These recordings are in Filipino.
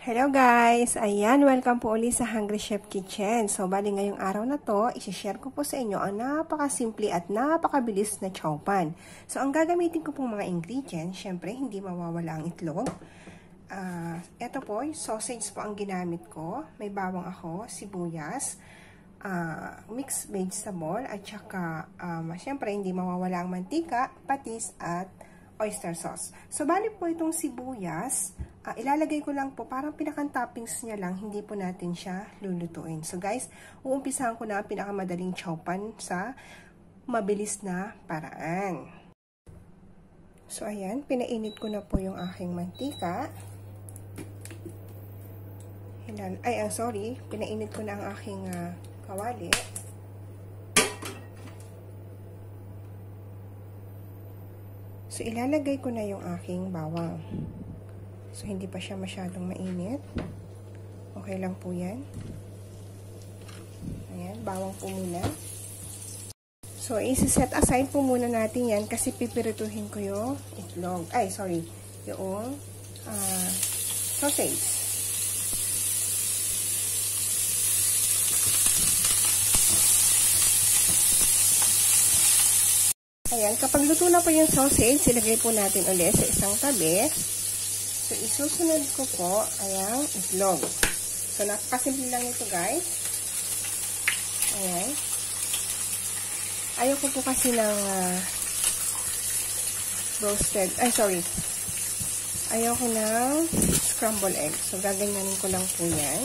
Hello guys! Ayan, welcome po ulit sa Hungry Chef Kitchen. So, bali ngayong araw na to, isi-share ko po sa inyo ang napakasimple at napakabilis na chowpan. So, ang gagamitin ko pong mga ingredients, syempre, hindi mawawala ang itlog. Uh, ito po, sausage po ang ginamit ko. May bawang ako, sibuyas, uh, mixed vegetable, at saka, um, syempre, hindi mawawala ang mantika, patis, at oyster sauce. So, bali po itong sibuyas, uh, ilalagay ko lang po, parang pinakang toppings niya lang, hindi po natin siya lulutuin. So, guys, uumpisahan ko na ang pinakamadaling chowpan sa mabilis na paraan. So, ayan, pinainit ko na po yung aking mantika. Ay, uh, sorry, pinainit ko na ang aking uh, kawali. So, ilalagay ko na yung aking bawang. So, hindi pa siya masyadong mainit. Okay lang po yan. Ayan, bawang po muna. So, isi-set aside po muna natin yan kasi pipirituhin ko yung itlog. Ay, sorry. Yung uh, sausage. Ayan, kapag luto na po yung sausage, ilagay po natin ulit sa isang tabi. So, isusunod ko po, ayan, itlog. So, napakasimple lang ito, guys. Ayan. Ayoko po kasi ng uh, roasted, ay, sorry. Ayoko ng scramble egg. So, gaganyanin ko lang po yan.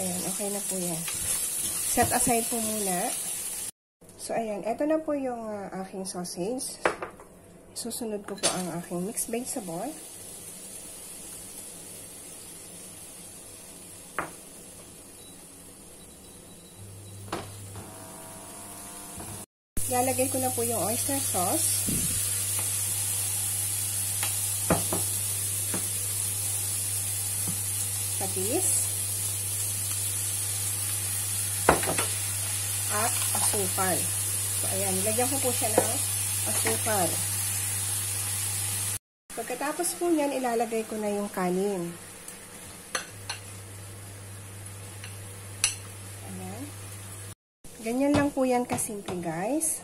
Ayan, okay na po yan. Set aside po muna. So, ayan. Ito na po yung uh, aking sausage. Susunod ko po ang aking mixed vegetable. Lalagay ko na po yung oyster sauce. Patis. at asukal. So, ayan, nilagyan ko po siya ng asukal. Pagkatapos po yan, ilalagay ko na yung kanin. Ayan. Ganyan lang po yan kasimple, guys.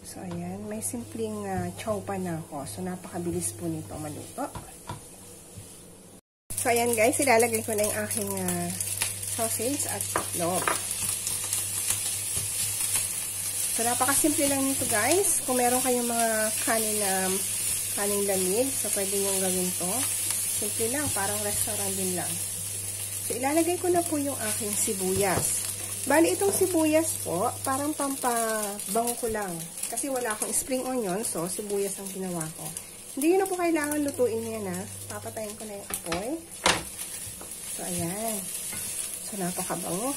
So, ayan. May simpleng uh, chow pa na ako. So, napakabilis po nito maluto. So, ayan guys. Ilalagay ko na yung aking uh, sausage at loob. So, napakasimple lang nito guys. Kung meron kayong mga kanin na kanin lamig, so pwede nyo gawin to. Simple lang, parang restaurant din lang. So, ilalagay ko na po yung aking sibuyas. Bali, itong sibuyas po, parang pampabango ko lang. Kasi wala akong spring onion, so sibuyas ang ginawa ko. Hindi na po kailangan lutuin yan ha. Papatayin ko na yung apoy. So, ayan. So, napakabango.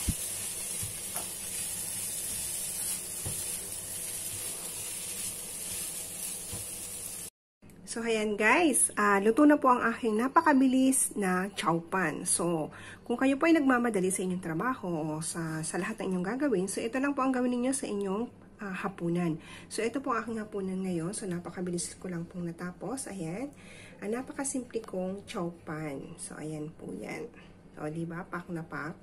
So, ayan guys, uh, luto na po ang aking napakabilis na chowpan. So, kung kayo po ay nagmamadali sa inyong trabaho o sa, sa lahat ng inyong gagawin, so ito lang po ang gawin niyo sa inyong uh, hapunan. So, ito po ang aking hapunan ngayon. So, napakabilis ko lang pong natapos. Ayan. Ang napakasimple kong chowpan. So, ayan po yan. O, diba? Pak na pak.